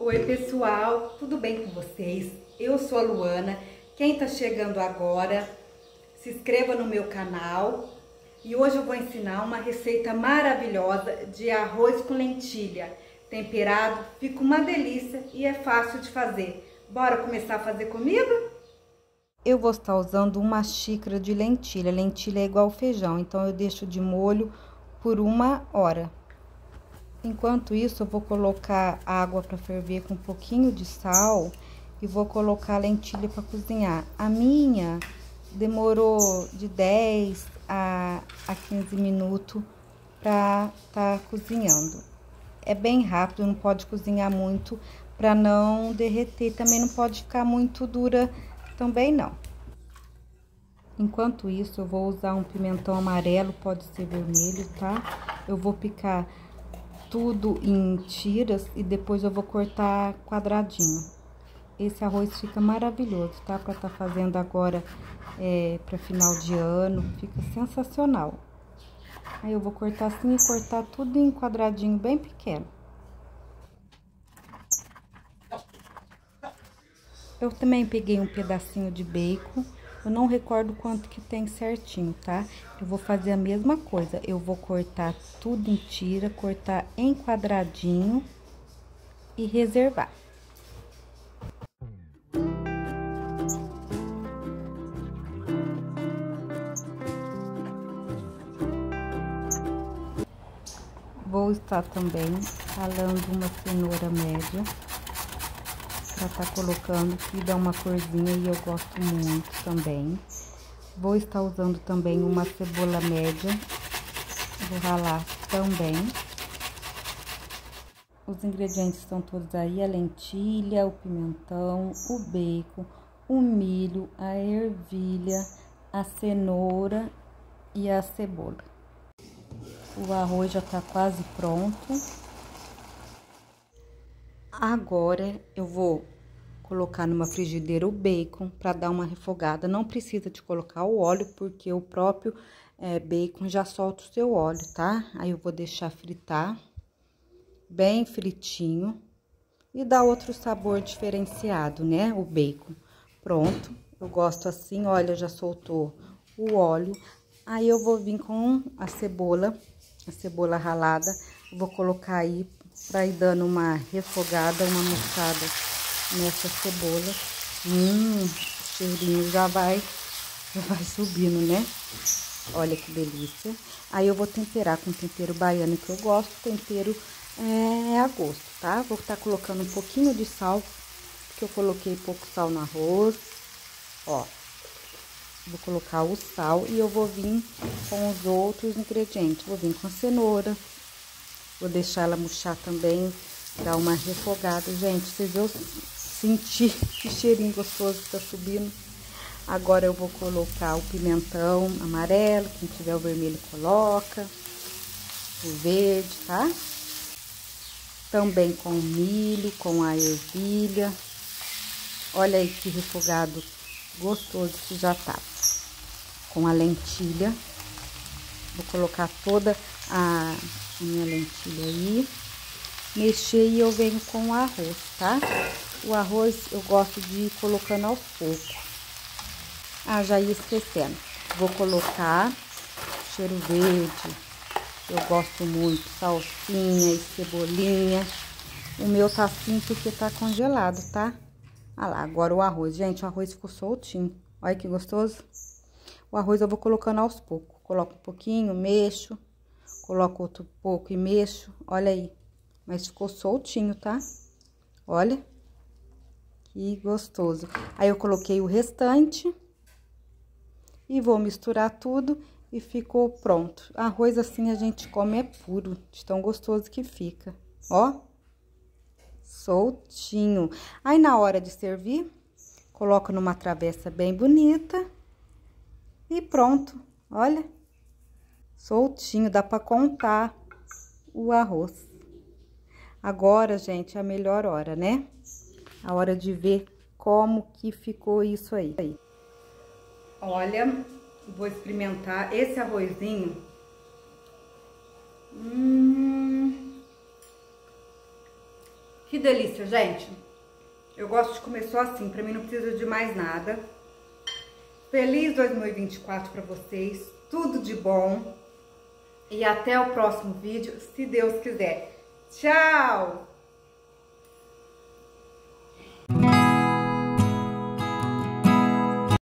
Oi pessoal, tudo bem com vocês? Eu sou a Luana, quem tá chegando agora, se inscreva no meu canal e hoje eu vou ensinar uma receita maravilhosa de arroz com lentilha. Temperado, fica uma delícia e é fácil de fazer. Bora começar a fazer comigo? Eu vou estar usando uma xícara de lentilha, lentilha é igual feijão, então eu deixo de molho por uma hora. Enquanto isso, eu vou colocar água para ferver com um pouquinho de sal e vou colocar a lentilha para cozinhar. A minha demorou de 10 a, a 15 minutos para estar tá cozinhando. É bem rápido, não pode cozinhar muito para não derreter. Também não pode ficar muito dura também não. Enquanto isso, eu vou usar um pimentão amarelo, pode ser vermelho, tá? Eu vou picar tudo em tiras e depois eu vou cortar quadradinho. Esse arroz fica maravilhoso, tá? Pra tá fazendo agora é, pra final de ano, fica sensacional. Aí eu vou cortar assim e cortar tudo em quadradinho bem pequeno. Eu também peguei um pedacinho de bacon eu não recordo quanto que tem certinho, tá? Eu vou fazer a mesma coisa. Eu vou cortar tudo em tira, cortar em quadradinho e reservar. Vou estar também ralando uma cenoura média estar tá colocando, que dá uma corzinha e eu gosto muito também. Vou estar usando também uma cebola média, vou ralar também. Os ingredientes estão todos aí, a lentilha, o pimentão, o bacon, o milho, a ervilha, a cenoura e a cebola. O arroz já tá quase pronto. Agora eu vou colocar numa frigideira o bacon para dar uma refogada. Não precisa de colocar o óleo, porque o próprio é, bacon já solta o seu óleo, tá? Aí eu vou deixar fritar bem fritinho e dar outro sabor diferenciado, né? O bacon. Pronto, eu gosto assim, olha, já soltou o óleo. Aí eu vou vir com a cebola, a cebola ralada, vou colocar aí ir dando uma refogada, uma moscada nessa cebola. Hum, cheirinho já vai, já vai subindo, né? Olha que delícia. Aí eu vou temperar com tempero baiano que eu gosto, tempero é a gosto, tá? Vou estar tá colocando um pouquinho de sal, porque eu coloquei pouco sal no arroz. Ó, vou colocar o sal e eu vou vir com os outros ingredientes. Vou vir com a cenoura, Vou deixar ela murchar também, dar uma refogada. Gente, vocês vão sentir que cheirinho gostoso que tá subindo. Agora eu vou colocar o pimentão amarelo, quem tiver o vermelho coloca. O verde, tá? Também com milho, com a ervilha. Olha aí que refogado gostoso que já tá. Com a lentilha. Vou colocar toda a minha lentilha aí. Mexer e eu venho com o arroz, tá? O arroz eu gosto de ir colocando aos poucos. Ah, já ia esquecendo. Vou colocar cheiro verde. Eu gosto muito. Salsinha e cebolinha. O meu tá assim porque tá congelado, tá? Ah lá, agora o arroz. Gente, o arroz ficou soltinho. Olha que gostoso. O arroz eu vou colocando aos poucos. Coloco um pouquinho, mexo. Coloco outro pouco e mexo, olha aí. Mas ficou soltinho, tá? Olha. Que gostoso. Aí eu coloquei o restante. E vou misturar tudo e ficou pronto. Arroz assim a gente come é puro, de tão gostoso que fica. Ó. Soltinho. Aí na hora de servir, coloco numa travessa bem bonita. E pronto. Olha soltinho, dá para contar o arroz. Agora, gente, é a melhor hora, né? A hora de ver como que ficou isso aí. Olha, vou experimentar esse arrozinho. Hum, Que delícia, gente. Eu gosto de comer só assim, pra mim não precisa de mais nada. Feliz 2024 para vocês, tudo de bom. E até o próximo vídeo, se Deus quiser. Tchau!